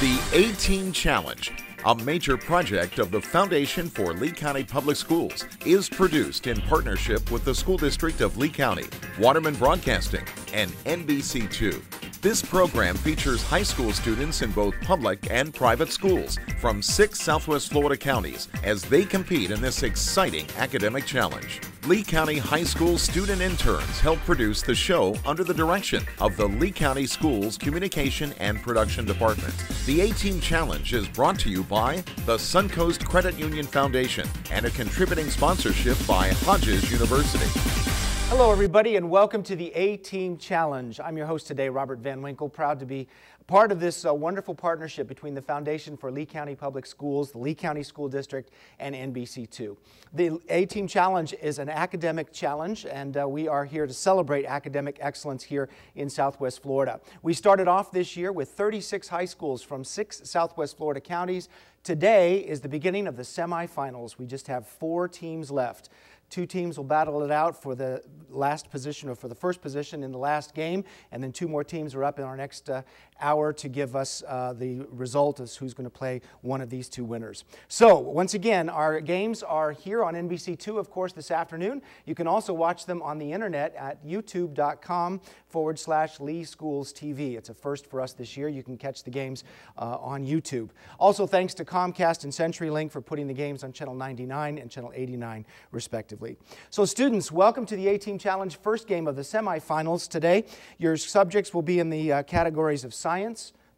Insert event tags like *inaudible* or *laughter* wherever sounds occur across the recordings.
The A Team Challenge, a major project of the Foundation for Lee County Public Schools, is produced in partnership with the School District of Lee County, Waterman Broadcasting, and NBC2. This program features high school students in both public and private schools from six Southwest Florida counties as they compete in this exciting academic challenge. Lee County High School student interns help produce the show under the direction of the Lee County Schools Communication and Production Department. The A Team Challenge is brought to you by the Suncoast Credit Union Foundation and a contributing sponsorship by Hodges University. Hello, everybody, and welcome to the A Team Challenge. I'm your host today, Robert Van Winkle, proud to be part of this uh, wonderful partnership between the Foundation for Lee County Public Schools, the Lee County School District, and NBC2. The A Team Challenge is an academic challenge, and uh, we are here to celebrate academic excellence here in Southwest Florida. We started off this year with 36 high schools from six Southwest Florida counties. Today is the beginning of the semifinals. We just have four teams left. Two teams will battle it out for the last position or for the first position in the last game, and then two more teams are up in our next uh, hour to give us uh, the result as who's going to play one of these two winners. So, once again, our games are here on NBC2, of course, this afternoon. You can also watch them on the internet at youtube.com forward slash Lee Schools TV. It's a first for us this year. You can catch the games uh, on YouTube. Also, thanks to Comcast and CenturyLink for putting the games on Channel 99 and Channel 89, respectively. So, students, welcome to the A Team Challenge first game of the semifinals today. Your subjects will be in the uh, categories of science,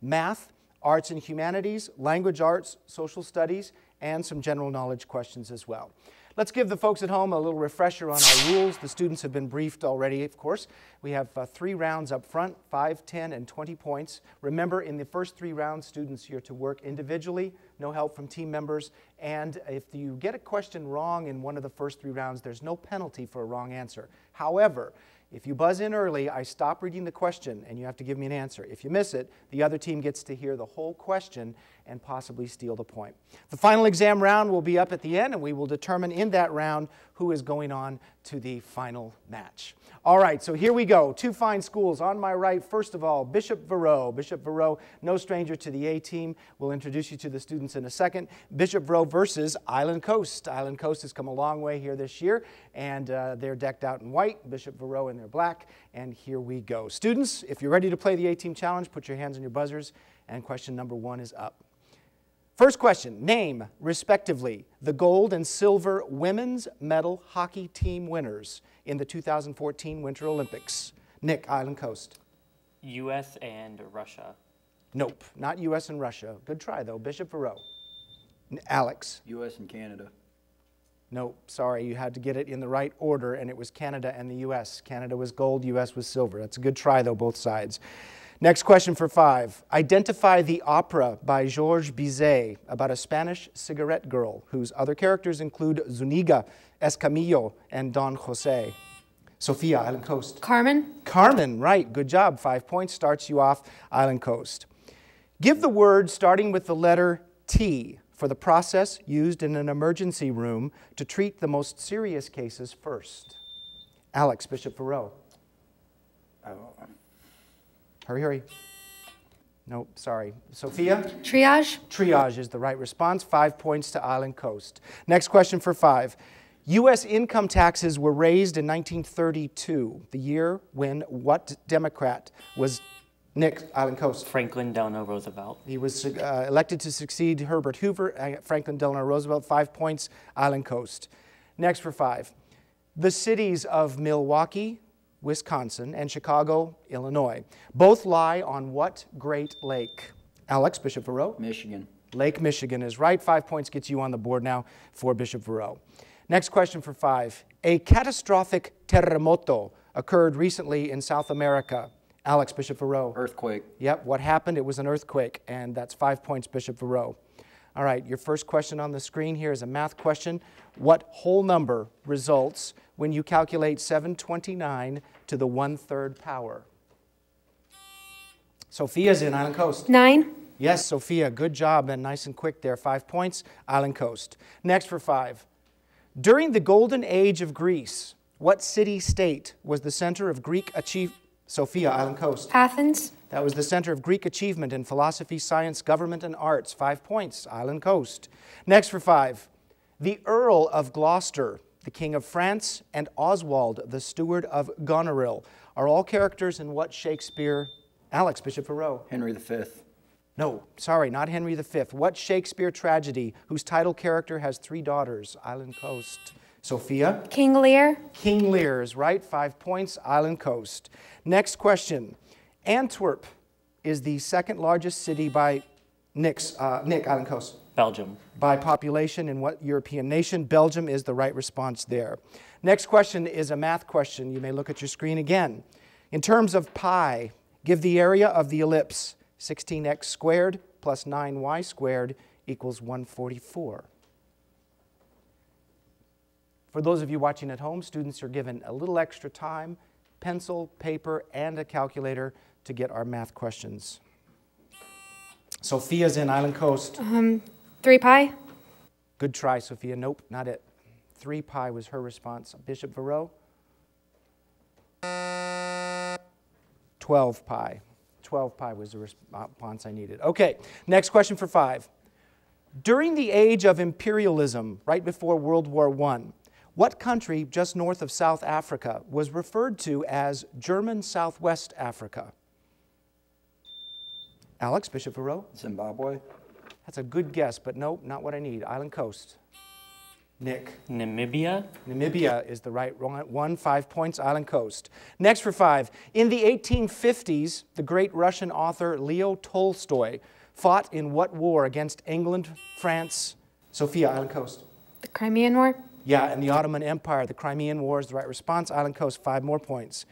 math, arts and humanities, language arts, social studies, and some general knowledge questions as well. Let's give the folks at home a little refresher on our rules. The students have been briefed already, of course. We have uh, three rounds up front, 5, 10, and 20 points. Remember, in the first three rounds, students, you're to work individually, no help from team members, and if you get a question wrong in one of the first three rounds, there's no penalty for a wrong answer. However, if you buzz in early, I stop reading the question and you have to give me an answer. If you miss it, the other team gets to hear the whole question and possibly steal the point. The final exam round will be up at the end and we will determine in that round who is going on to the final match. All right, so here we go. Two fine schools. On my right, first of all, Bishop Verot. Bishop Verot, no stranger to the A team. We'll introduce you to the students in a second. Bishop Verot versus Island Coast. Island Coast has come a long way here this year, and uh, they're decked out in white. Bishop Verot in their black, and here we go. Students, if you're ready to play the A team challenge, put your hands on your buzzers, and question number one is up. First question Name, respectively, the gold and silver women's medal hockey team winners in the 2014 Winter Olympics? Nick, Island Coast. U.S. and Russia. Nope, not U.S. and Russia. Good try, though. Bishop Verot. Alex. U.S. and Canada. Nope, sorry, you had to get it in the right order, and it was Canada and the U.S. Canada was gold, U.S. was silver. That's a good try, though, both sides. Next question for five. Identify the opera by Georges Bizet about a Spanish cigarette girl whose other characters include Zuniga, Escamillo, and Don Jose. Sophia, Island Coast. Carmen. Carmen, right. Good job. Five points starts you off Island Coast. Give the word starting with the letter T for the process used in an emergency room to treat the most serious cases first. Alex, Bishop Verot. Hurry, hurry. Nope, sorry. Sophia? Triage. Triage is the right response. Five points to Island Coast. Next question for five. U.S. income taxes were raised in 1932, the year when what Democrat was Nick, Island Coast? Franklin Delano Roosevelt. He was uh, elected to succeed Herbert Hoover, uh, Franklin Delano Roosevelt, five points, Island Coast. Next for five. The cities of Milwaukee, Wisconsin, and Chicago, Illinois both lie on what Great Lake? Alex, Bishop Verot? Michigan. Lake Michigan is right. Five points gets you on the board now for Bishop Verot. Next question for five. A catastrophic terremoto occurred recently in South America. Alex, Bishop Verot. Earthquake. Yep, what happened? It was an earthquake, and that's five points, Bishop Verot. All right, your first question on the screen here is a math question. What whole number results when you calculate 729 to the one-third power? Sophia's in Island Coast. Nine. Yes, Sophia, good job, and nice and quick there. Five points, Island Coast. Next for five. During the golden age of Greece, what city state was the center of Greek achievement? Sophia, Island Coast. Athens. That was the center of Greek achievement in philosophy, science, government, and arts. Five points, Island Coast. Next for five. The Earl of Gloucester, the King of France, and Oswald, the Steward of Goneril, are all characters in what Shakespeare? Alex, Bishop Verot. Henry V. No, sorry, not Henry V. What Shakespeare tragedy whose title character has three daughters? Island Coast. Sophia? King Lear. King Lear is right. Five points, Island Coast. Next question. Antwerp is the second largest city by Nick's, uh, Nick, Island Coast. Belgium. By population in what European nation? Belgium is the right response there. Next question is a math question. You may look at your screen again. In terms of pi, give the area of the ellipse 16x squared plus 9y squared equals 144. For those of you watching at home, students are given a little extra time, pencil, paper, and a calculator to get our math questions. Sophia's in Island Coast. Um, 3 pi. Good try, Sophia. Nope, not it. 3 pi was her response. Bishop Verot? 12 pi. 12 pi was the response I needed. Okay, next question for five. During the age of imperialism, right before World War I, what country just north of South Africa was referred to as German Southwest Africa? Alex, Bishop Verot? Zimbabwe. That's a good guess, but nope, not what I need. Island Coast. Nick. Namibia. Namibia is the right one, five points, Island Coast. Next for five. In the 1850s, the great Russian author Leo Tolstoy fought in what war against England, France, Sophia, Island Coast? The Crimean War? Yeah, and the Ottoman Empire. The Crimean War is the right response. Island Coast, five more points.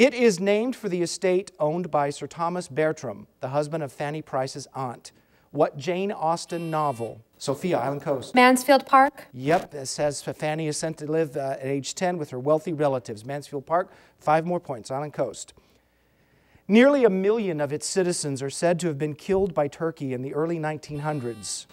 It is named for the estate owned by Sir Thomas Bertram, the husband of Fanny Price's aunt. What Jane Austen novel? Sophia, Island Coast. Mansfield Park? Yep, it says Fanny is sent to live uh, at age 10 with her wealthy relatives. Mansfield Park, five more points, Island Coast. Nearly a million of its citizens are said to have been killed by Turkey in the early 1900s.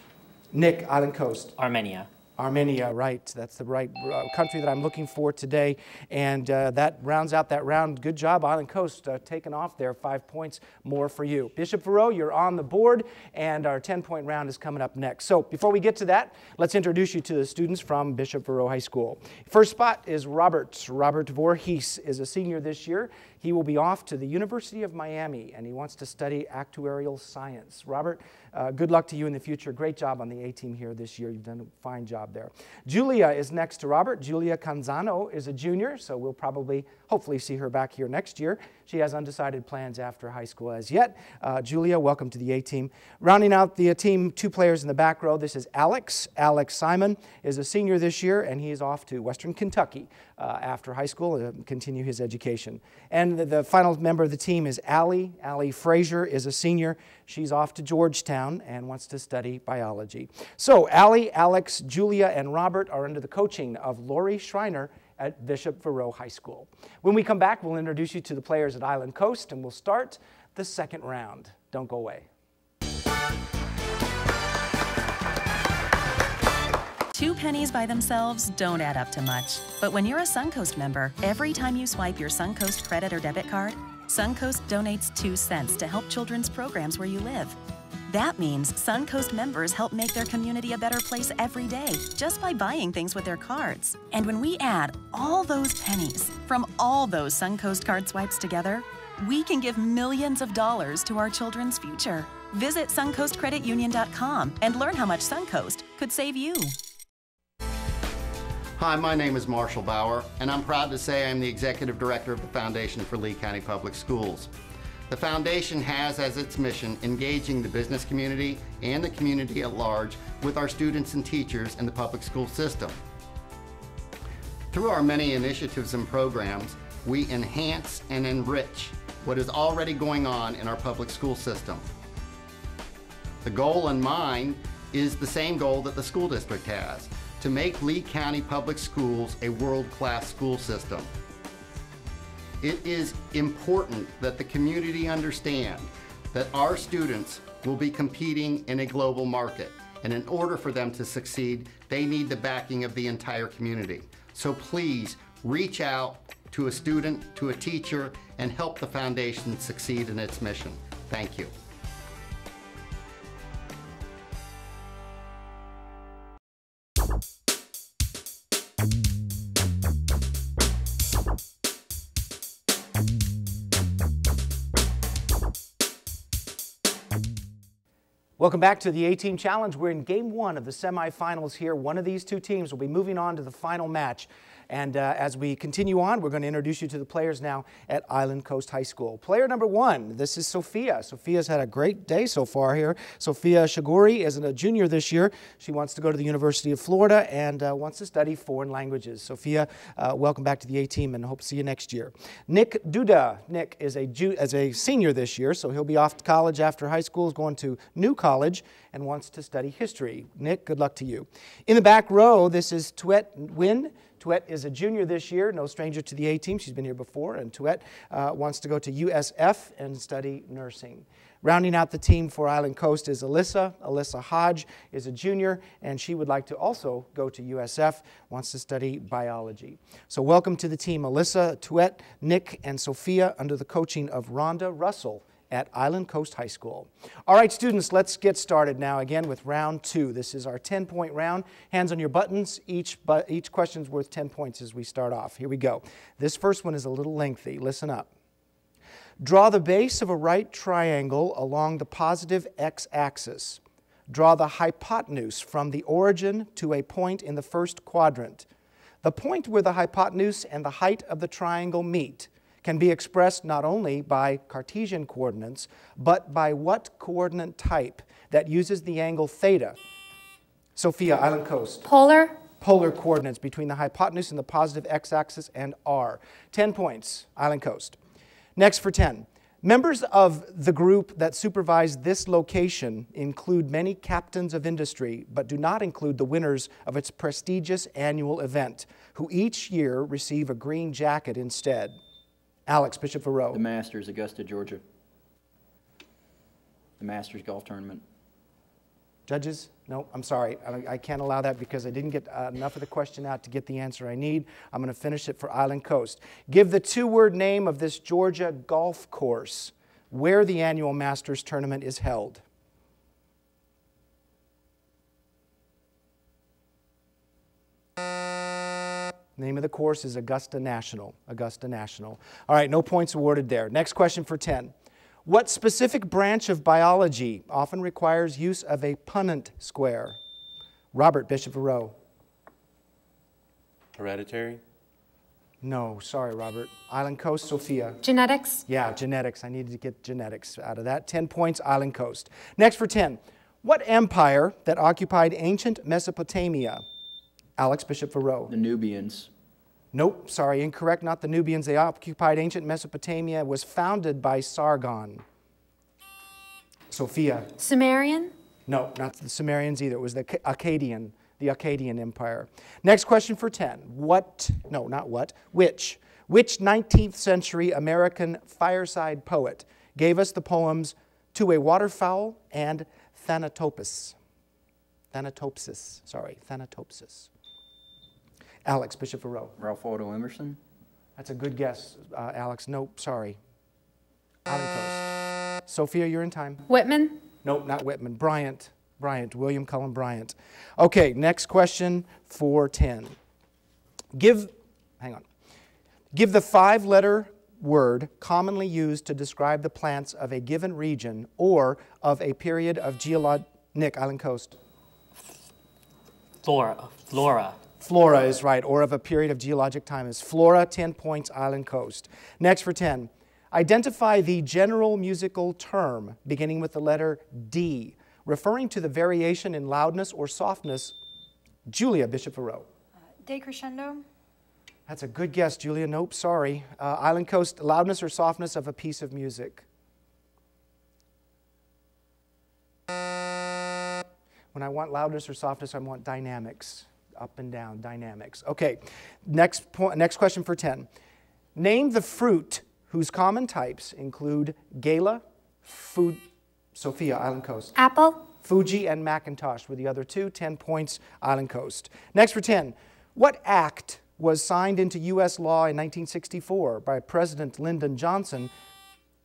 Nick, Island Coast. Armenia. Armenia, right. That's the right uh, country that I'm looking for today. And uh, that rounds out that round. Good job, Island Coast, uh, taking off there. Five points more for you. Bishop Verot, you're on the board, and our 10 point round is coming up next. So before we get to that, let's introduce you to the students from Bishop Verot High School. First spot is Robert. Robert Voorhees is a senior this year. He will be off to the University of Miami, and he wants to study actuarial science. Robert, uh, good luck to you in the future. Great job on the A team here this year. You've done a fine job there. Julia is next to Robert. Julia Canzano is a junior, so we'll probably, hopefully, see her back here next year. She has undecided plans after high school as yet. Uh, Julia, welcome to the A team. Rounding out the team, two players in the back row. This is Alex. Alex Simon is a senior this year, and he is off to Western Kentucky uh, after high school to continue his education. And the, the, final member of the team is Allie. Allie Frazier is a senior. She's off to Georgetown and wants to study biology. So Allie, Alex, Julia, and Robert are under the coaching of Lori Schreiner at Bishop Verot High School. When we come back, we'll introduce you to the players at Island Coast, and we'll start the second round. Don't go away. Two pennies by themselves don't add up to much. But when you're a Suncoast member, every time you swipe your Suncoast credit or debit card, Suncoast donates two cents to help children's programs where you live. That means Suncoast members help make their community a better place every day just by buying things with their cards. And when we add all those pennies from all those Suncoast card swipes together, we can give millions of dollars to our children's future. Visit suncoastcreditunion.com and learn how much Suncoast could save you. Hi, my name is Marshall Bauer, and I'm proud to say I'm the Executive Director of the Foundation for Lee County Public Schools. The Foundation has as its mission engaging the business community and the community at large with our students and teachers in the public school system. Through our many initiatives and programs, we enhance and enrich what is already going on in our public school system. The goal in mind is the same goal that the school district has, to make Lee County Public Schools a world-class school system. It is important that the community understand that our students will be competing in a global market. And in order for them to succeed, they need the backing of the entire community. So please reach out, to a student, to a teacher, and help the foundation succeed in its mission. Thank you. Welcome back to the A-Team Challenge. We're in game one of the semifinals here. One of these two teams will be moving on to the final match. And uh, as we continue on, we're going to introduce you to the players now at Island Coast High School. Player number one, this is Sophia. Sophia's had a great day so far here. Sophia Shaguri is a junior this year. She wants to go to the University of Florida and uh, wants to study foreign languages. Sophia, uh, welcome back to the A-Team and hope to see you next year. Nick Duda. Nick is a, as a senior this year, so he'll be off to college after high school, is going to New College and wants to study history. Nick, good luck to you. In the back row, this is Tuet Win. Tuet is a junior this year, no stranger to the A team. She's been here before, and Tuet uh, wants to go to USF and study nursing. Rounding out the team for Island Coast is Alyssa. Alyssa Hodge is a junior, and she would like to also go to USF, wants to study biology. So, welcome to the team, Alyssa, Tuet, Nick, and Sophia, under the coaching of Rhonda Russell at Island Coast High School. All right, students, let's get started now again with round two. This is our 10 point round. Hands on your buttons. Each, bu each question's worth 10 points as we start off. Here we go. This first one is a little lengthy. Listen up. Draw the base of a right triangle along the positive x axis. Draw the hypotenuse from the origin to a point in the first quadrant. The point where the hypotenuse and the height of the triangle meet can be expressed not only by Cartesian coordinates, but by what coordinate type that uses the angle theta? Sophia, Island Coast. Polar. Polar coordinates between the hypotenuse and the positive x-axis and r. 10 points, Island Coast. Next for 10. Members of the group that supervise this location include many captains of industry, but do not include the winners of its prestigious annual event, who each year receive a green jacket instead. Alex, Bishop Verot. The Masters, Augusta, Georgia. The Masters Golf Tournament. Judges? No, I'm sorry. I, I can't allow that because I didn't get uh, enough of the question out to get the answer I need. I'm going to finish it for Island Coast. Give the two word name of this Georgia golf course where the annual Masters tournament is held. Name of the course is Augusta National. Augusta National. All right, no points awarded there. Next question for 10. What specific branch of biology often requires use of a Punnett square? Robert Bishop Verot. Hereditary? No, sorry, Robert. Island Coast, Sophia. Genetics. Yeah, genetics. I needed to get genetics out of that. 10 points, Island Coast. Next for 10. What empire that occupied ancient Mesopotamia Alex Bishop Verot. The Nubians. Nope, sorry, incorrect. Not the Nubians. They occupied ancient Mesopotamia. was founded by Sargon. Sophia. Sumerian? No, not the Sumerians either. It was the Akkadian, the Akkadian Empire. Next question for 10. What, no, not what, which, which 19th century American fireside poet gave us the poems To a Waterfowl and Thanatopsis? Thanatopsis, sorry, Thanatopsis. Alex, Bishop Verot. Ralph Waldo Emerson. That's a good guess, uh, Alex. Nope, sorry. Island Coast. Sophia, you're in time. Whitman. Nope, not Whitman. Bryant. Bryant. William Cullen Bryant. Okay, next question for 10. Give, hang on. Give the five letter word commonly used to describe the plants of a given region or of a period of geologic. Nick, Island Coast. Flora. Flora. Flora is right, or of a period of geologic time is flora, 10 points, island coast. Next for 10. Identify the general musical term beginning with the letter D, referring to the variation in loudness or softness. Julia Bishop Verot. Uh, decrescendo. That's a good guess, Julia. Nope, sorry. Uh, island coast, loudness or softness of a piece of music. When I want loudness or softness, I want dynamics up and down dynamics. Okay, next, point, next question for 10. Name the fruit whose common types include Gala, Food, Sophia, Island Coast. Apple. Fuji and Macintosh were the other two, 10 points, Island Coast. Next for 10. What act was signed into U.S. law in 1964 by President Lyndon Johnson,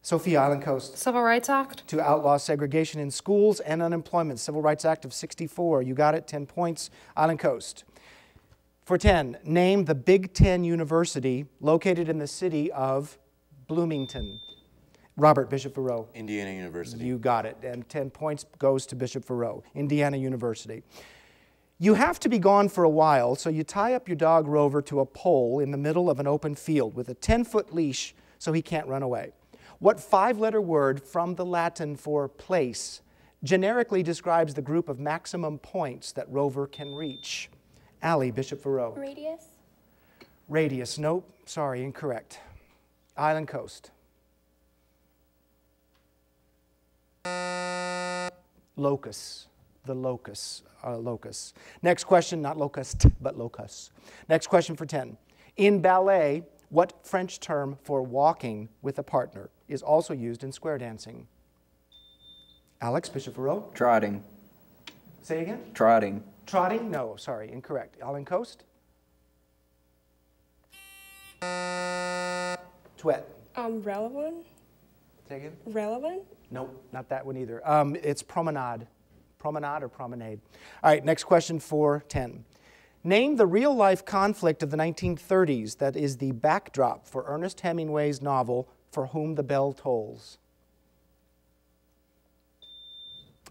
Sophia Island Coast, Civil Rights Act. to outlaw segregation in schools and unemployment. Civil Rights Act of 64. You got it, 10 points. Island Coast. For 10, name the Big Ten University located in the city of Bloomington. Robert Bishop Verot. Indiana University. You got it. And 10 points goes to Bishop Verot, Indiana University. You have to be gone for a while, so you tie up your dog Rover to a pole in the middle of an open field with a 10 foot leash so he can't run away. What five letter word from the Latin for place generically describes the group of maximum points that Rover can reach? Allie, Bishop Verot. Radius? Radius, nope, sorry, incorrect. Island Coast. Locus, the locus, uh, locus. Next question, not locust, but locus. Next question for 10. In ballet, what French term for walking with a partner is also used in square dancing? Alex, Bishop Verot. Trotting. Say again? Trotting. Trotting? No, sorry, incorrect. Island Coast? Tuet. Um, relevant? Say again? Relevant? Nope, not that one either. Um, it's promenade. Promenade or promenade. All right, next question for 10. Name the real life conflict of the 1930s that is the backdrop for Ernest Hemingway's novel For Whom the Bell Tolls.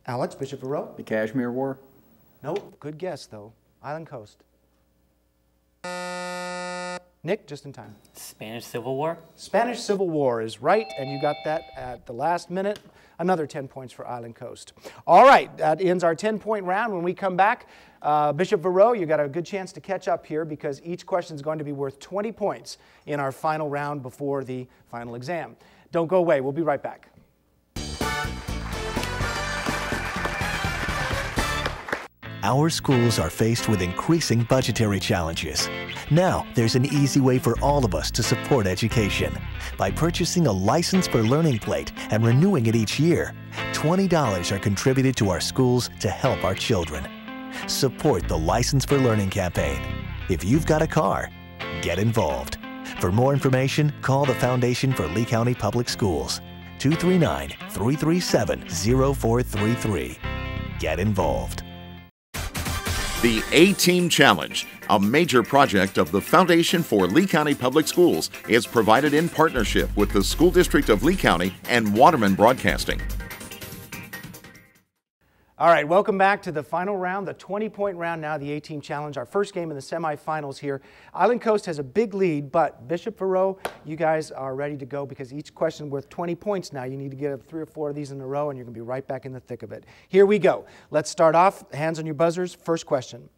Alex, Bishop Verot? The Kashmir War. Nope, good guess though. Island Coast. Nick, just in time. Spanish Civil War. Spanish Civil War is right, and you got that at the last minute. Another 10 points for Island Coast. All right, that ends our 10 point round. When we come back, uh, Bishop Verot, you got a good chance to catch up here because each question is going to be worth 20 points in our final round before the final exam. Don't go away, we'll be right back. Our schools are faced with increasing budgetary challenges. Now, there's an easy way for all of us to support education. By purchasing a license for learning plate and renewing it each year, $20 are contributed to our schools to help our children. Support the License for Learning campaign. If you've got a car, get involved. For more information, call the Foundation for Lee County Public Schools, 239 337 0433. Get involved. The A Team Challenge, a major project of the Foundation for Lee County Public Schools, is provided in partnership with the School District of Lee County and Waterman Broadcasting. All right, welcome back to the final round, the 20 point round now, the A Team Challenge, our first game in the semifinals here. Island Coast has a big lead, but Bishop Verot, you guys are ready to go because each question worth 20 points now. You need to get up three or four of these in a row, and you're going to be right back in the thick of it. Here we go. Let's start off. Hands on your buzzers. First question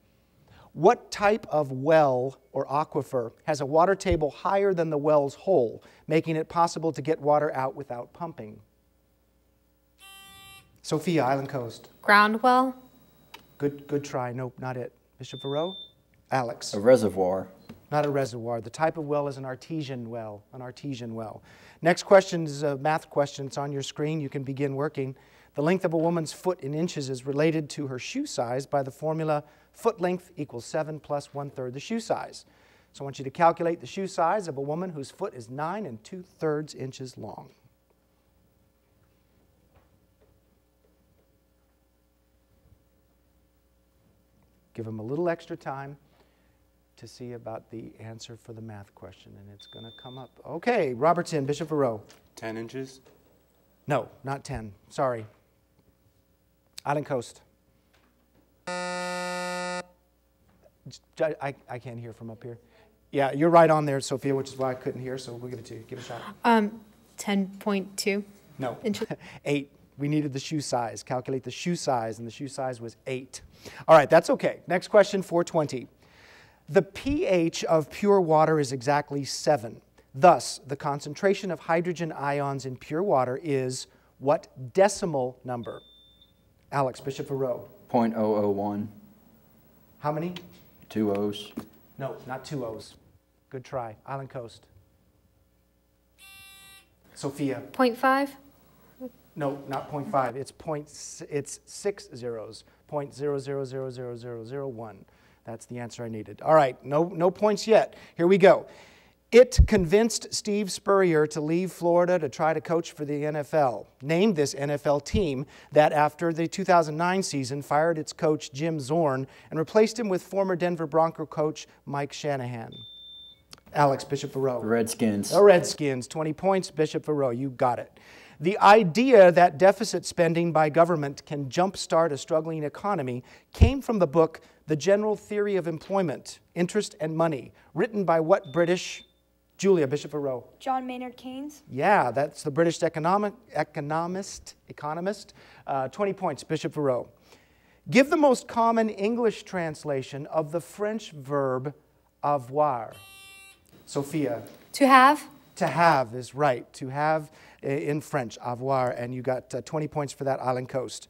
What type of well or aquifer has a water table higher than the well's hole, making it possible to get water out without pumping? Sophia, Island Coast. Ground well. Good, good try. Nope, not it. Bishop Verot? Alex. A reservoir. Not a reservoir. The type of well is an artesian well. An artesian well. Next question is a math question. It's on your screen. You can begin working. The length of a woman's foot in inches is related to her shoe size by the formula foot length equals 7 plus one third the shoe size. So I want you to calculate the shoe size of a woman whose foot is 9 and 2 thirds inches long. Give them a little extra time to see about the answer for the math question, and it's going to come up. Okay, Robertson, Bishop Verot. 10 inches. No, not 10. Sorry. Island Coast. I, I, I can't hear from up here. Yeah, you're right on there, Sophia, which is why I couldn't hear, so we'll give it to you. Give it a shot. Um, 10.2. No. Inches. *laughs* eight. We needed the shoe size. Calculate the shoe size, and the shoe size was eight. All right, that's okay. Next question, 420. The pH of pure water is exactly seven. Thus, the concentration of hydrogen ions in pure water is what decimal number? Alex, Bishop Verot. .001. How many? Two O's. No, not two O's. Good try. Island Coast. Sophia. 0.5. No, not 0.5. It's point. It's six zeros. Point zero zero zero zero zero zero one. That's the answer I needed. All right, no, no points yet. Here we go. It convinced Steve Spurrier to leave Florida to try to coach for the NFL. Named this NFL team that, after the 2009 season, fired its coach Jim Zorn and replaced him with former Denver Bronco coach Mike Shanahan. Alex Bishop Verot. Redskins. The Redskins, 20 points. Bishop Verot, you got it. The idea that deficit spending by government can jumpstart a struggling economy came from the book The General Theory of Employment, Interest and Money, written by what British? Julia Bishop Verot. John Maynard Keynes. Yeah, that's the British economic, economist. Economist. Uh, 20 points, Bishop Verot. Give the most common English translation of the French verb avoir. Sophia. To have. To have is right. To have in French, avoir, and you got uh, 20 points for that island coast.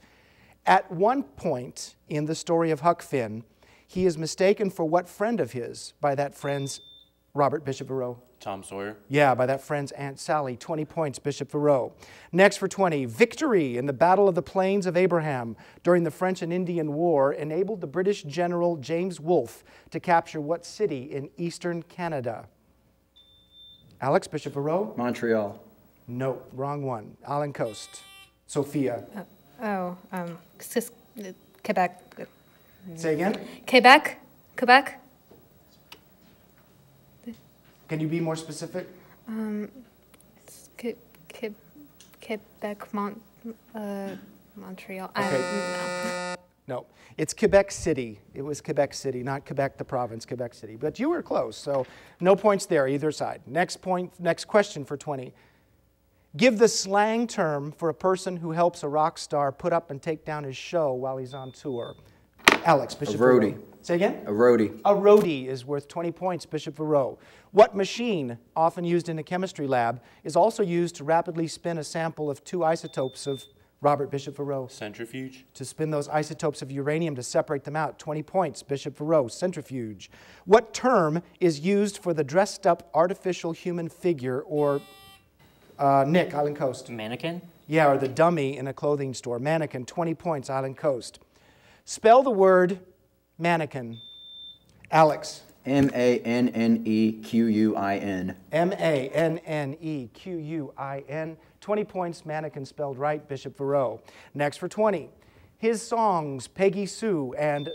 At one point in the story of Huck Finn, he is mistaken for what friend of his by that friend's Robert Bishop Verot. Tom Sawyer. Yeah, by that friend's Aunt Sally. 20 points, Bishop Verot. Next for 20, victory in the Battle of the Plains of Abraham during the French and Indian War enabled the British General James Wolfe to capture what city in eastern Canada? Alex Bishop Verot? Montreal. No, wrong one. Island Coast. Sophia. Uh, oh, um, Quebec. Say again? Quebec. Quebec. Can you be more specific? Um, que, que, Quebec, Mont, uh, Montreal. Okay. no. No, it's Quebec City. It was Quebec City, not Quebec the province, Quebec City. But you were close, so no points there either side. Next point, next question for 20. Give the slang term for a person who helps a rock star put up and take down his show while he's on tour. Alex, Bishop A roadie. Say again? A roadie. A roadie is worth 20 points, Bishop Verot. What machine, often used in a chemistry lab, is also used to rapidly spin a sample of two isotopes of Robert Bishop Verot? Centrifuge. To spin those isotopes of uranium to separate them out. 20 points, Bishop Verot. Centrifuge. What term is used for the dressed up artificial human figure or uh, Nick, Island Coast? Mannequin. Yeah, or the dummy in a clothing store. Mannequin, 20 points, Island Coast. Spell the word mannequin. Alex. M A N N E Q U I N. M A N N E Q U I N. 20 points, mannequin spelled right, Bishop Verot. Next for 20. His songs, Peggy Sue and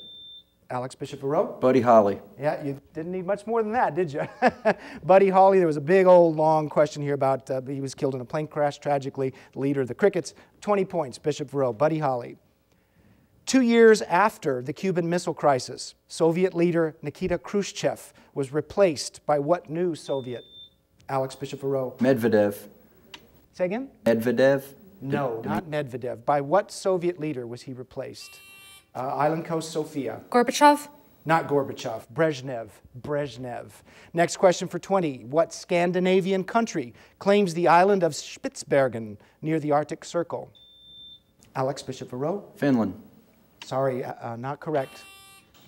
Alex Bishop Verot. Buddy Holly. Yeah, you didn't need much more than that, did you? *laughs* Buddy Holly, there was a big old long question here about uh, he was killed in a plane crash, tragically, leader of the Crickets. 20 points, Bishop Verot, Buddy Holly. Two years after the Cuban Missile Crisis, Soviet leader Nikita Khrushchev was replaced by what new Soviet? Alex Bishop Verot. Medvedev. Say again? Medvedev. No, not Medvedev. By what Soviet leader was he replaced? Uh, Island Coast Sophia. Gorbachev. Not Gorbachev. Brezhnev. Brezhnev. Next question for 20. What Scandinavian country claims the island of Spitsbergen near the Arctic Circle? Alex Bishop Verot. Finland. Sorry, uh, uh, not correct.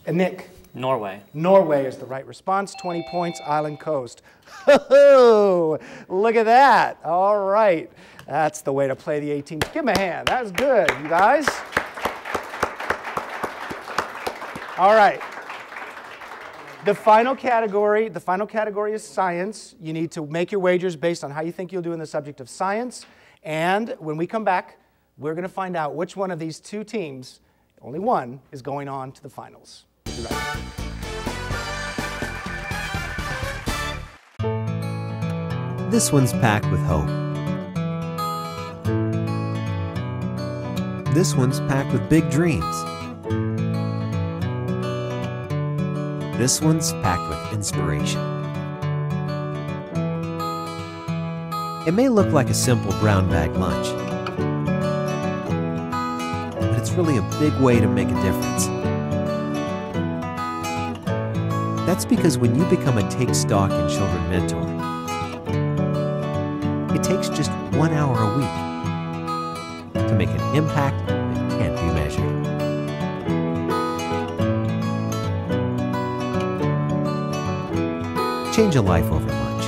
And Nick. Norway. Norway is the right response. 20 points, Island Coast. *laughs* Look at that. All right. That's the way to play the 18. Give him a hand. That's good, you guys. All right. The final category, the final category is science. You need to make your wagers based on how you think you'll do in the subject of science. And when we come back, we're going to find out which one of these two teams, only one, is going on to the finals. This one's packed with hope. This one's packed with big dreams. This one's packed with inspiration. It may look like a simple brown bag lunch, but it's really a big way to make a difference. That's because when you become a Take Stock in Children mentor, it takes just one hour a week to make an impact Change a life over lunch.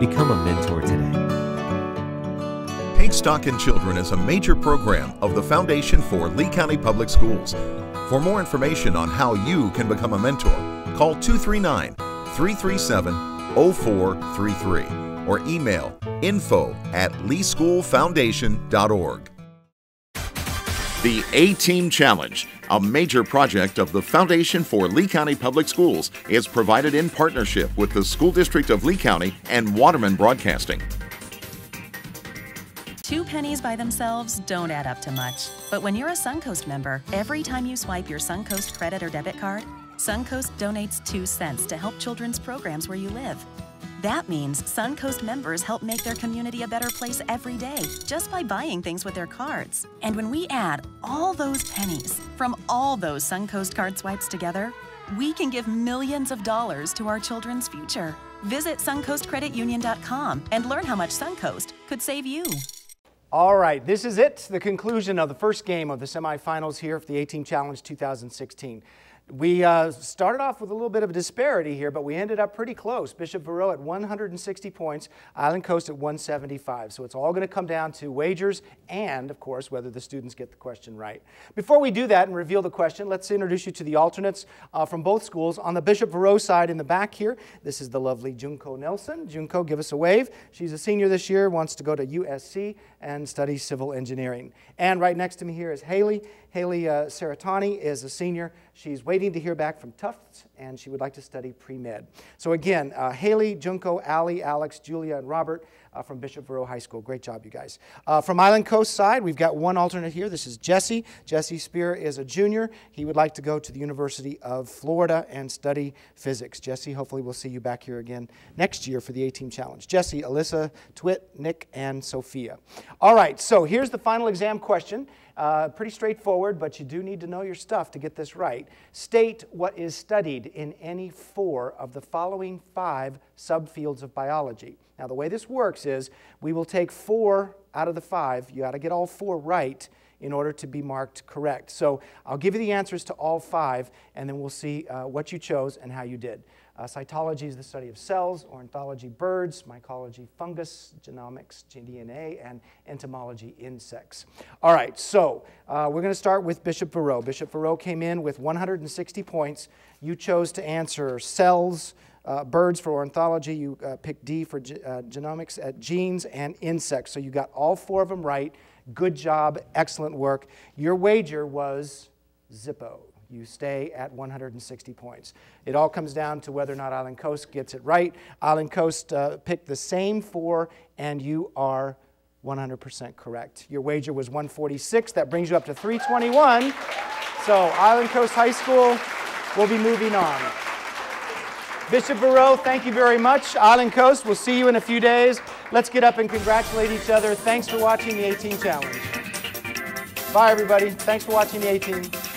Become a mentor today. Take Stock in Children is a major program of the Foundation for Lee County Public Schools. For more information on how you can become a mentor, call 239 337 0433 or email info at leeschoolfoundation.org. The A Team Challenge, a major project of the Foundation for Lee County Public Schools, is provided in partnership with the School District of Lee County and Waterman Broadcasting. Two pennies by themselves don't add up to much. But when you're a Suncoast member, every time you swipe your Suncoast credit or debit card, Suncoast donates 2 cents to help children's programs where you live. That means Suncoast members help make their community a better place every day just by buying things with their cards. And when we add all those pennies from all those Suncoast card swipes together, we can give millions of dollars to our children's future. Visit suncoastcreditunion.com and learn how much Suncoast could save you. All right, this is it, the conclusion of the first game of the semifinals here for the A-Team Challenge 2016. We uh, started off with a little bit of a disparity here, but we ended up pretty close. Bishop Verot at 160 points, Island Coast at 175. So it's all going to come down to wagers and, of course, whether the students get the question right. Before we do that and reveal the question, let's introduce you to the alternates uh, from both schools. On the Bishop Verot side in the back here, this is the lovely Junko Nelson. Junko, give us a wave. She's a senior this year, wants to go to USC and study civil engineering. And right next to me here is Haley. Haley uh, Saratani is a senior. She's waiting to hear back from Tufts, and she would like to study pre-med. So again, uh, Haley, Junko, Allie, Alex, Julia, and Robert uh, from Bishop Verot High School. Great job, you guys. Uh, from Island Coast side, we've got one alternate here. This is Jesse. Jesse Spear is a junior. He would like to go to the University of Florida and study physics. Jesse, hopefully we'll see you back here again next year for the A-Team Challenge. Jesse, Alyssa, Tuet, Nick, and Sophia. All right, so here's the final exam question. Uh, pretty straightforward, but you do need to know your stuff to get this right. State what is studied in any four of the following five subfields of biology. Now, the way this works is we will take four out of the five. You got to get all four right in order to be marked correct. So I'll give you the answers to all five, and then we'll see uh, what you chose and how you did. Uh, cytology is the study of cells, ornithology birds, mycology fungus, genomics DNA, and entomology insects. All right, so uh, we're going to start with Bishop Verot. Bishop Verot came in with 160 points. You chose to answer cells, uh, birds for ornithology. You uh, picked D for ge uh, genomics at genes and insects. So you got all four of them right. Good job, excellent work. Your wager was Zippo you stay at 160 points. It all comes down to whether or not Island Coast gets it right. Island Coast uh, picked the same four, and you are 100% correct. Your wager was 146. That brings you up to 321. So Island Coast High School will be moving on. Bishop Verot, thank you very much. Island Coast, we'll see you in a few days. Let's get up and congratulate each other. Thanks for watching the A-Team Challenge. Bye, everybody. Thanks for watching the A-Team.